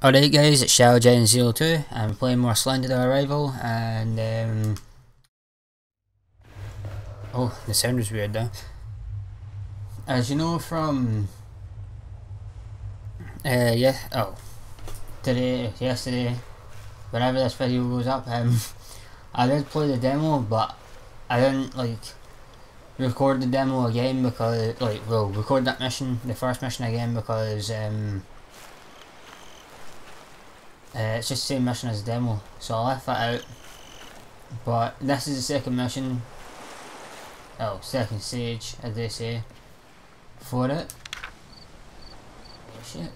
Alright guys, it's ShadowGen02. I'm playing more Slender Arrival and um Oh, the sound was weird there. As you know from uh yeah oh today yesterday whenever this video goes up um I did play the demo but I didn't like record the demo again because like well record that mission the first mission again because um uh, it's just the same mission as demo, so I left that out. But this is the second mission, oh, second stage, as they say, for it. Oh shit.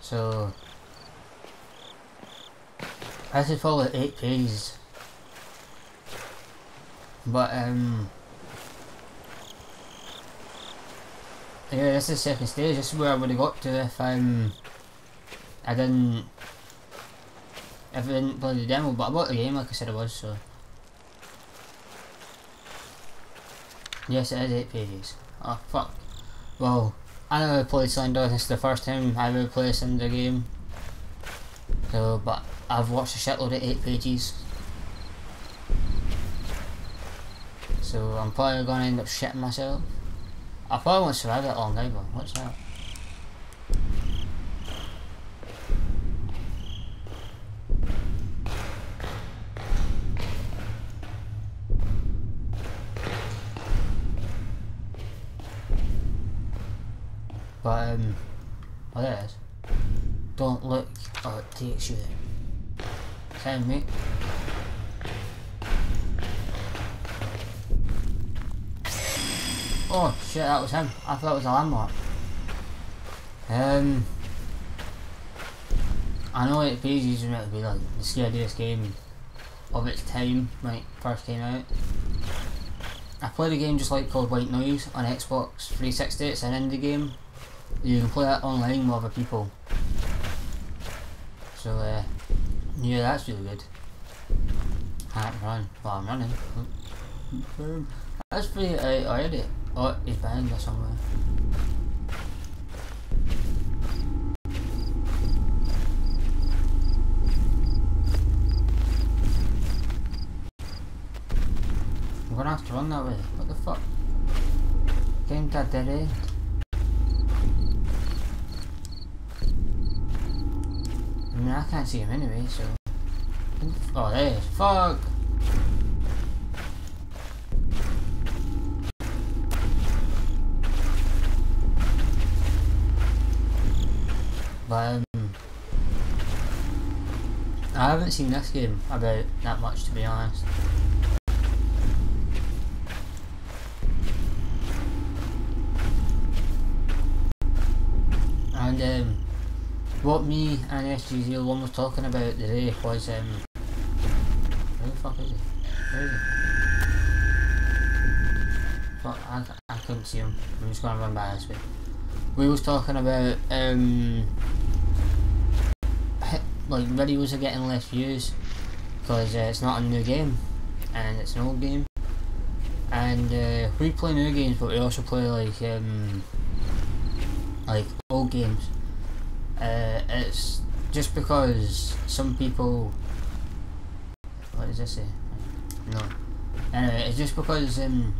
So, this is probably 8 pages. But, um, Yeah, this is the second stage. This is where I would have got to if um I didn't if I didn't play the demo, but I bought the game like I said I was, so Yes it is eight pages. Oh fuck. Well, I never played Slender, this is the first time I ever played Slender game. So but I've watched a shitload of eight pages. So I'm probably gonna end up shitting myself. I probably won't survive that long either. What's that? But um, what it is, don't look or it takes you there. Same mate. Oh shit, that was him. I thought it was a landmark. Um, I know it is meant to be like the scariest game of its time when it first came out. I played a game just like called White Noise on Xbox 360. It's an indie game. You can play that online with other people. So uh, yeah, that's really good. Can't run. I'm running. That's pretty. Had it. Oh, he's behind there somewhere. I'm gonna have to run that way. What the fuck? Game that dead end. I mean, I can't see him anyway, so... Oh, there he is. Fuck! But um, I haven't seen this game about that much to be honest. And um, what me and SG01 was talking about today was um, where the fuck is he? Where is he? I, I couldn't see him. I'm just gonna run by this way. We was talking about um, like videos are getting less views because uh, it's not a new game and it's an old game. And uh, we play new games but we also play like um, like old games. Uh, it's just because some people what does this say? No. Anyway it's just because um,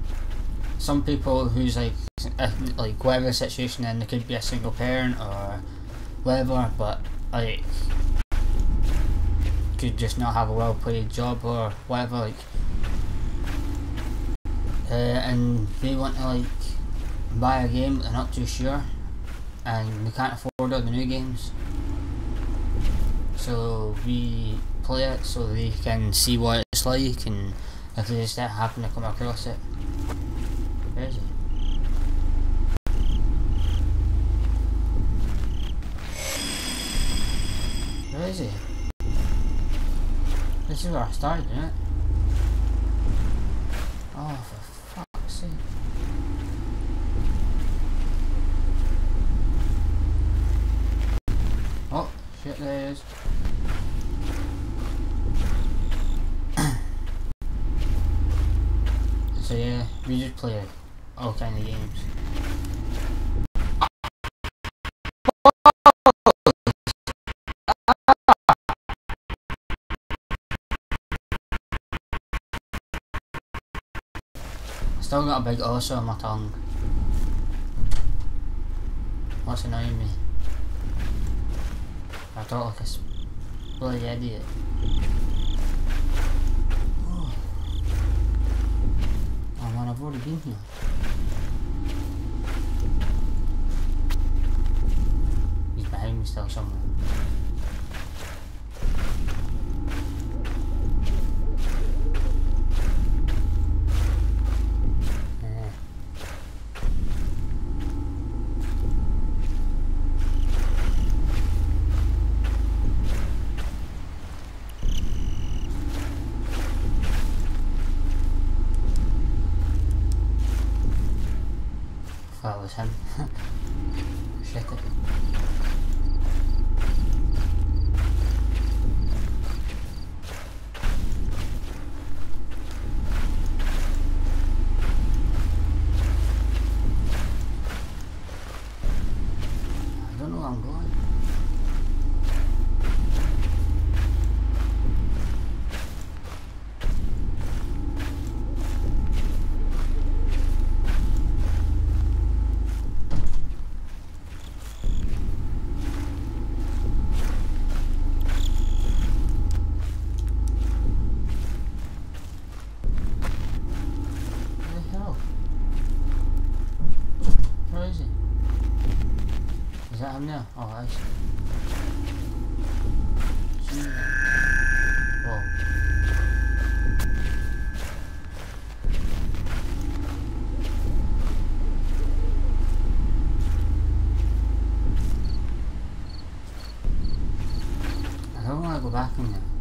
some people who's like uh, like whatever situation and they could be a single parent or whatever but like could just not have a well paid job or whatever like uh, and they want to like buy a game they're not too sure and we can't afford all the new games. So we play it so they can see what it's like and if they just happen to come across it where is it? Where is he? This is where I started, isn't it? Oh, for fuck's sake. Oh, shit, there he is. so yeah, we just play Oh, family games. Still got a big ulcer on my tongue. What's annoying me? I talk like a bloody idiot. I've already been here. He's behind me still somewhere. That was him. Shit it. I don't know where I'm going. Where the hell? Where is he? Now? Oh, I. I don't want to go back in there.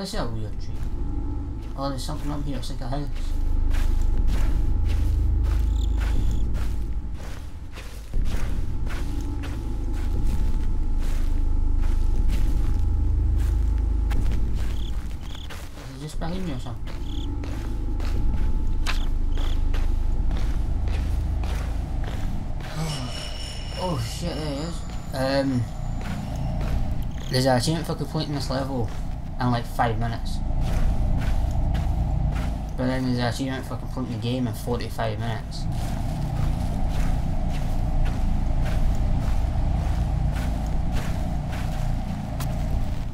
That's a weird tree. Oh, there's something up here. It's like a house. Behind me or something? Oh, oh shit, there it is. Um, there's a achievement for completing this level in like five minutes. But then there's an achievement for completing the game in 45 minutes.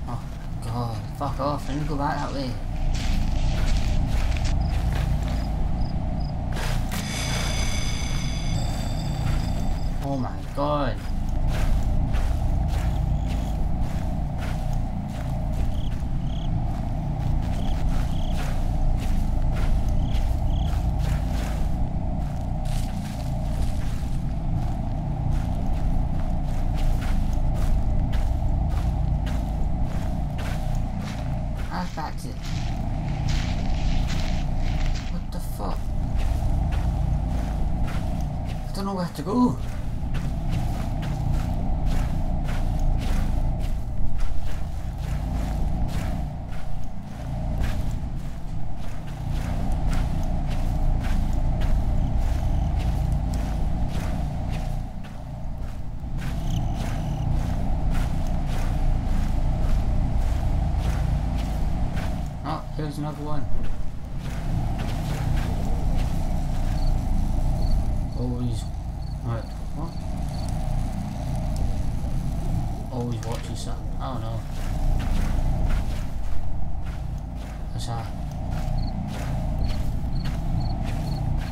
Oh god, fuck off, need to go back that way. Oh my god. I backed it. What the fuck? I don't know where to go. Oh, here's another one. Always. Right, what? Always watching something. I don't know. What's that?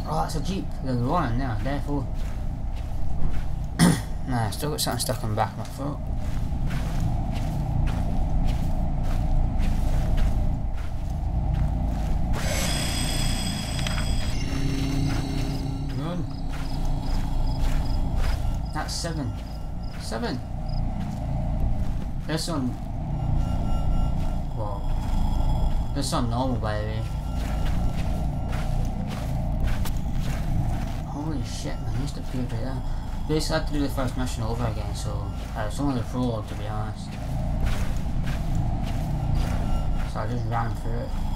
Oh, that's a Jeep. There's one there, therefore. nah, I still got something stuck on the back of my foot. Run. That's seven. Seven. This one. This is on normal by the way. Holy shit man, he just appeared right there. Basically had to do the first mission over again, so uh, it's only the prologue to be honest. So I just ran through it.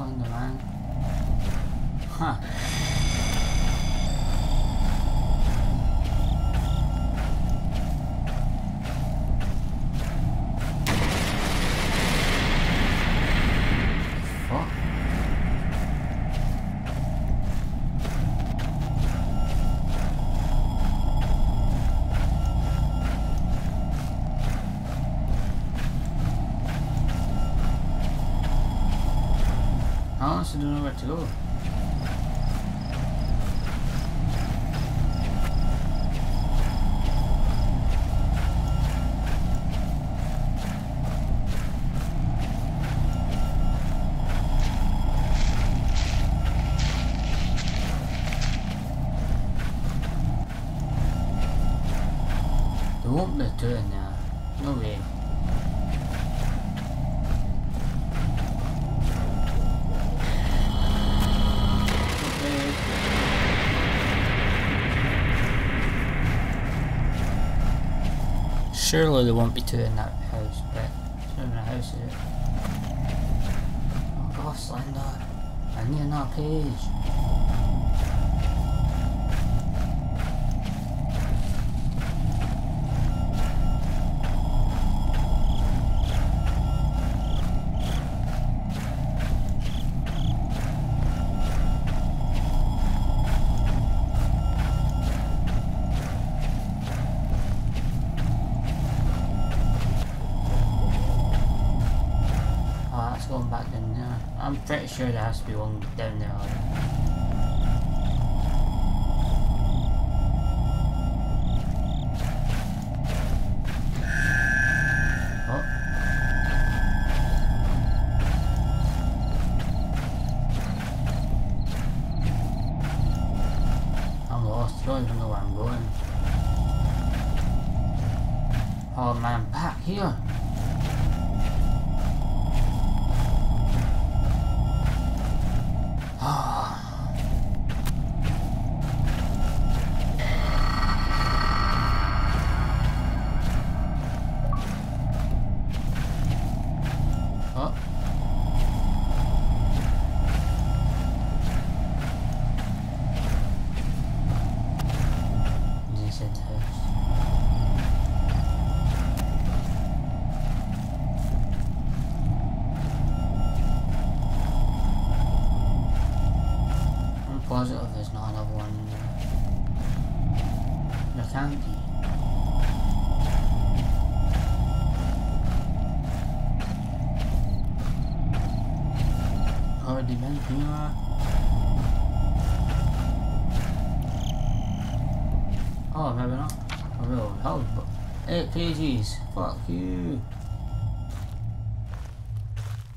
Holy fuck, Slender Man. Huh. I honestly don't know Surely there won't be two in that house, but not even a house, is it? Oh Slender. I need another page. Pretty sure there has to be one down there. Already been here. Oh, maybe not. I will. Hell, but eight pages. Fuck you.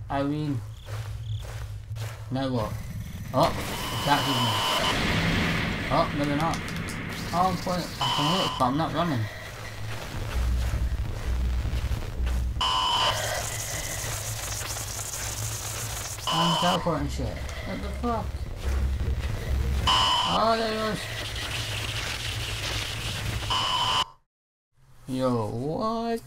Irene. Now what? Oh, attacking me. Oh, maybe not. Oh, playing. I can look, but I'm not running. I'm teleporting shit. What the fuck? Oh, there he goes. Yo, what?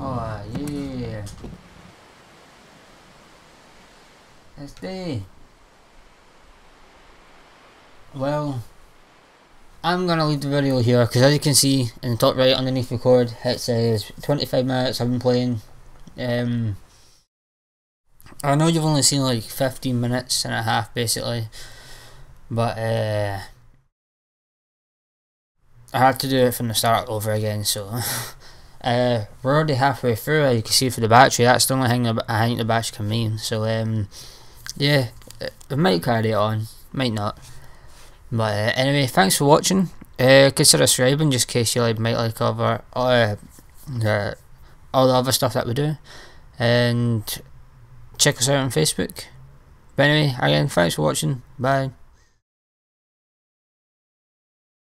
Oh, yeah. SD. well, I'm gonna leave the video here because as you can see in the top right underneath record, it says 25 minutes I've been playing. Um, I know you've only seen like 15 minutes and a half basically, but uh, I had to do it from the start over again. So uh, we're already halfway through. You can see for the battery, that's the only thing I think the battery can mean. So um, yeah, it might carry it on, might not. But uh, anyway, thanks for watching. Uh, consider subscribing just in case you like might like other uh, uh, all the other stuff that we do, and check us out on Facebook. But anyway, again, thanks for watching. Bye.